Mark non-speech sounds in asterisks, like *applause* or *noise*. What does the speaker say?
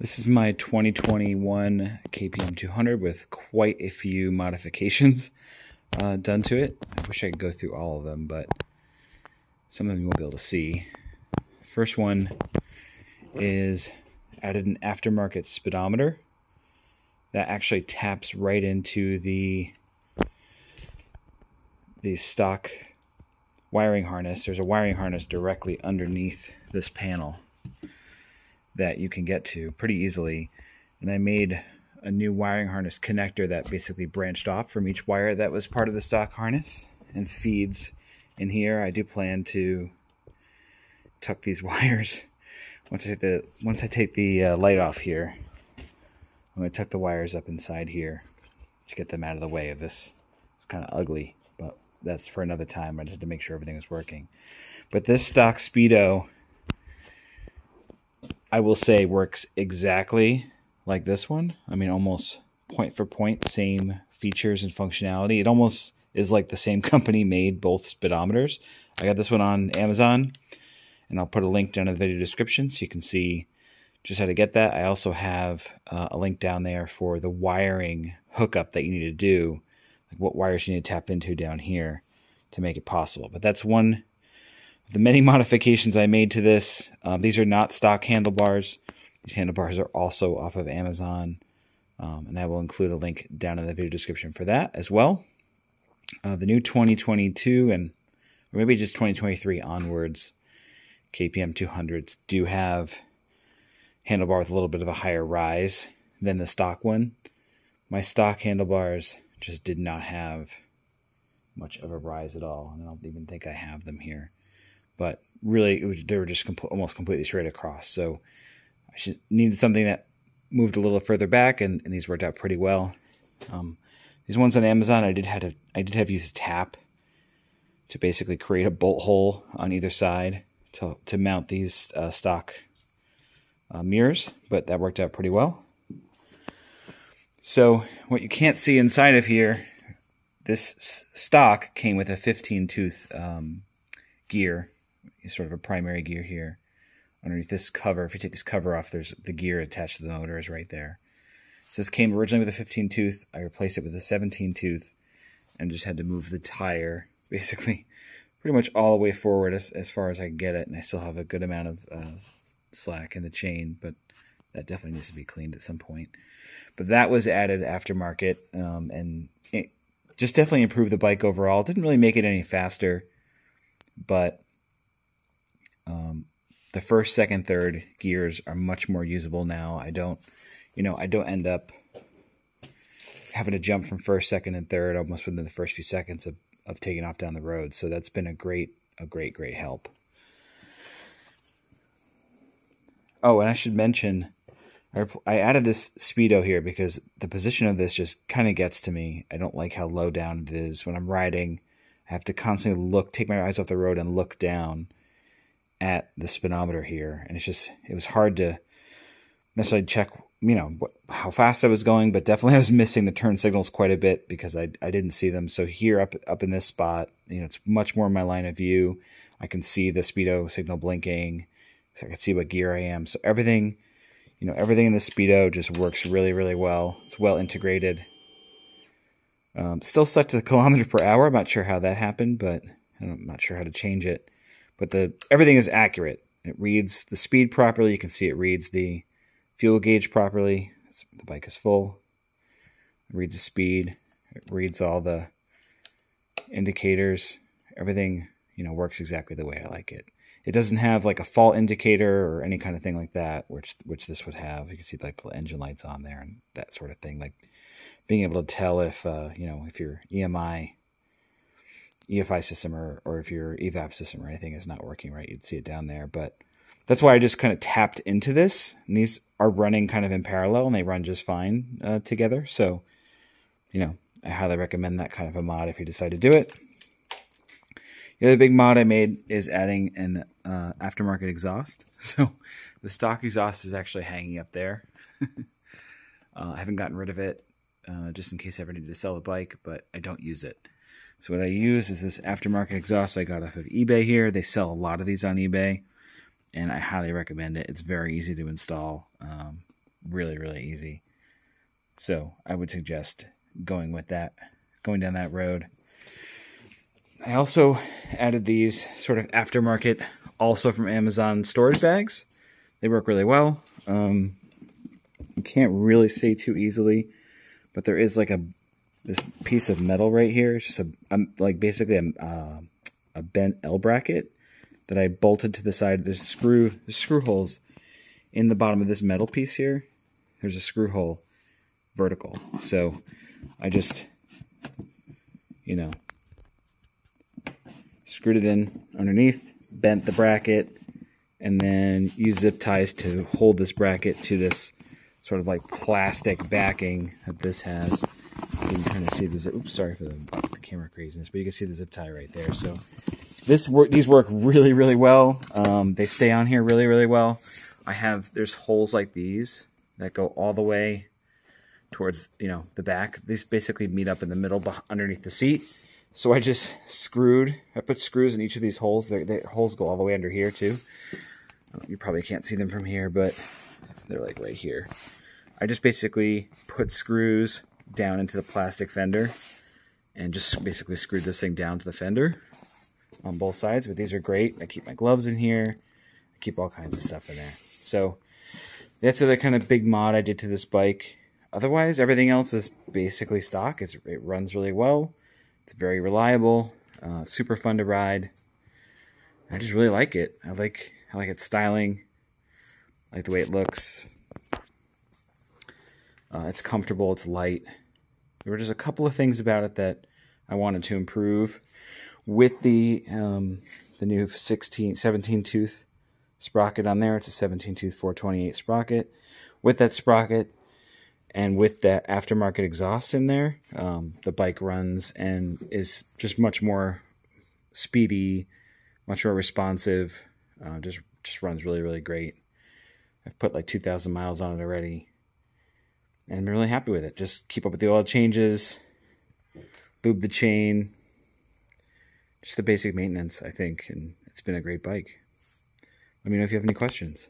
This is my 2021 KPM 200 with quite a few modifications uh, done to it. I wish I could go through all of them, but some of them you won't be able to see. First one is added an aftermarket speedometer that actually taps right into the the stock wiring harness. There's a wiring harness directly underneath this panel that you can get to pretty easily. And I made a new wiring harness connector that basically branched off from each wire that was part of the stock harness and feeds in here. I do plan to tuck these *laughs* wires once I take the once I take the uh, light off here. I'm going to tuck the wires up inside here to get them out of the way of this. It's kind of ugly, but that's for another time. I just had to make sure everything was working. But this stock Speedo I will say works exactly like this one. I mean, almost point for point, same features and functionality. It almost is like the same *laughs* company made both speedometers. I got this one on Amazon, and I'll put a link down in the video description so you can see just how to get that. I also have uh, a link down there for the wiring hookup that you need to do, like what wires you need to tap into down here to make it possible. But that's one the many *laughs* modifications I made to this. Um, these are not stock handlebars. These handlebars are also off of Amazon. Um, and I will include a link down in the video description for that as well. Uh, the new 2022 and or maybe just 2023 onwards KPM 200s do have handlebar with a little bit of a higher rise than the stock one. My stock handlebars just did not have much of a rise at all. And I don't even think I have them here but really was, they were just almost completely straight across. So I just needed something that moved a little further back, and, and these worked out pretty well. Um, these ones on Amazon, I did had to I did have used a tap to basically create a bolt hole on either side to to mount these uh, stock uh, mirrors, but that worked out pretty well. So what you can't see inside of here, this stock came with a 15 tooth um, gear sort of a primary gear here. Underneath this cover, if you take this cover off, there's the gear attached to the motor is right there. So this came originally with a 15 tooth. I replaced it with a 17 tooth and just had to move the tire *laughs* basically pretty much all the way forward as, as far as I can get it. And I still have a good amount of uh, slack in the chain, but that definitely needs to be cleaned at some point. But that was added aftermarket um, and it just definitely improved the bike overall. Didn't really make it any faster, but um, the first, second, third gears are much more usable now. I don't, you know, I don't end up having to jump from first, second, and third almost within the first few seconds of, of taking off down the road. So that's been a great, a great, great help. Oh, and I should mention, I added this speedo here because the position of this just kind of gets to me. I don't like how low down it is when I'm riding. I have to constantly look, take my eyes off the road, and look down at the speedometer here, and it's just it was hard to necessarily check, you know, how fast I was going, but definitely *laughs* I was missing the turn signals quite a bit because I I didn't see them. So here up up in this spot, you know, it's much more in my line of view. I can see the speedo signal blinking, so I can see what gear I am. So everything, you know, everything in the speedo just works really really well. It's well integrated. Um, still stuck to the *laughs* kilometer per hour. I'm not sure how that happened, but I'm not sure how to change it but the everything is accurate. It reads the speed properly. You can see it reads the fuel gauge properly. The bike is full. It reads the speed. It reads all the indicators. Everything you know works exactly the way I like it. It doesn't have like a fault indicator or any kind of thing like that, which which this would have. You can see like the engine lights on there and that sort of thing. Like being able to tell if uh, you know if your EMI EFI system or, or if your evap system or anything is not working right, you'd see it down there. But that's why I just kind of tapped into this. And these are running kind of in parallel and they run just fine uh, together. So, you know, I highly recommend that kind of a mod if you decide to do it. The other big mod I made is adding an uh, aftermarket exhaust. *laughs* So the stock exhaust is actually hanging up there. *laughs* uh, I haven't gotten rid of it uh, just in case I ever needed to sell the bike, but I don't use it. So what I use is this aftermarket exhaust I got off of eBay here. They sell a lot of these on eBay, and I highly recommend it. It's very easy to install. Um, really, really easy. So I would suggest going with that, going down that road. I also added these sort of aftermarket, also from Amazon storage bags. They work really well. Um, you can't really see too easily, but there is like a this piece of metal right here. It's just a, a like basically a, uh, a bent L bracket that I bolted to the side. There's screw there's screw holes in the bottom of this metal piece here. There's a screw hole vertical. So I just you know screwed it in underneath, bent the bracket, and then use zip ties to hold this bracket to this sort of like plastic backing that this has. You can kind of see the zip. Oops, sorry for the, the, camera craziness, but you can see the zip tie right there. So this work, these work really, really well. Um, they stay on here really, really well. I have there's holes like these that go all the way towards you know the back. These basically meet up in the middle underneath the seat. So I just screwed. I put screws in each of these holes. The holes go all the way under here too. You probably can't see them from here, but they're like right here. I just basically put screws down into the plastic fender and just basically screwed this thing down to the fender on both sides. But these are great. I keep my gloves in here. I keep all kinds of stuff in there. So that's the kind of big mod I did to this bike. Otherwise, everything else is basically stock. It's, it runs really well. It's very reliable. Uh, super fun to ride. I just really like it. I like I like its styling. I like the way it looks. Uh, it's comfortable. It's light. There were just a couple of things about it that I wanted to improve. With the um, the new 16, 17 tooth sprocket on there, it's a 17 tooth 428 sprocket. With that sprocket and with that aftermarket exhaust in there, um, the bike runs and is just much more speedy, much more responsive. Uh, just just runs really really great. I've put like 2,000 miles on it already, and I'm really happy with it. Just keep up with the oil changes, lube the chain, just the basic maintenance, I think, and it's been a great bike. Let me know if you have any questions.